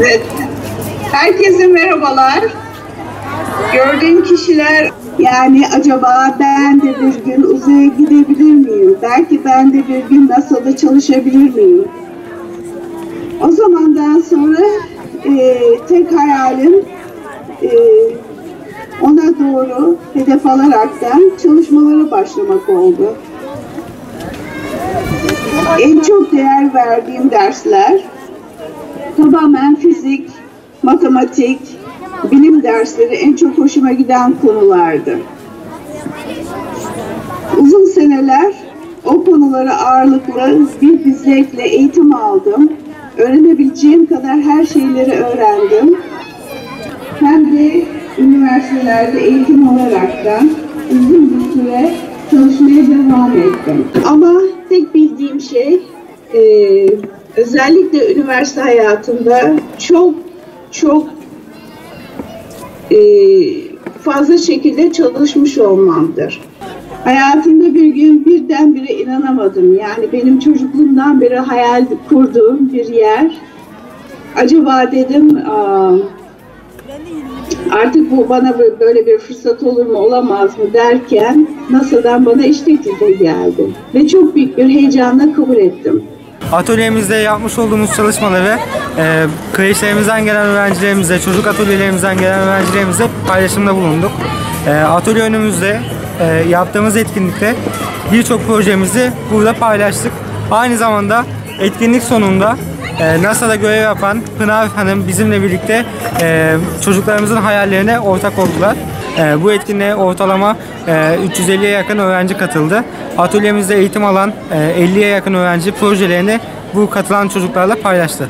Evet. Herkese merhabalar. Gördüğüm kişiler yani acaba ben de bir gün uzaya gidebilir miyim? Belki ben de bir gün NASA'da çalışabilir miyim? O zamandan sonra e, tek hayalim e, doğru hedef alaraktan çalışmalara başlamak oldu. En çok değer verdiğim dersler tamamen fizik, matematik, bilim dersleri en çok hoşuma giden konulardı. Uzun seneler o konuları ağırlıklı bir zevkle eğitim aldım. Öğrenebileceğim kadar her şeyleri öğrendim. Üniversitelerde eğitim olaraktan uzun bir süre çalışmaya devam ettim. Ama tek bildiğim şey e, özellikle üniversite hayatında çok çok e, fazla şekilde çalışmış olmamdır. Hayatımda bir gün birdenbire inanamadım. Yani benim çocukluğumdan beri hayal kurduğum bir yer. Acaba dedim aa, artık bu bana böyle bir fırsat olur mu olamaz mı derken NASA'dan bana iş teklifi geldi. Ve çok büyük bir heyecanla kabul ettim. Atölyemizde yapmış olduğumuz çalışmaları e, kreşlerimizden gelen öğrencilerimize, çocuk atölyelerimizden gelen öğrencilerimize paylaşımda bulunduk. E, atölye önümüzde e, yaptığımız etkinlikte birçok projemizi burada paylaştık. Aynı zamanda etkinlik sonunda e, NASA'da görev yapan Pınar Hanım bizimle birlikte e, çocuklarımızın hayallerine ortak oldular. E, bu etkinliğe ortalama e, 350'ye yakın öğrenci katıldı. Atölyemizde eğitim alan e, 50'ye yakın öğrenci projelerini bu katılan çocuklarla paylaştı.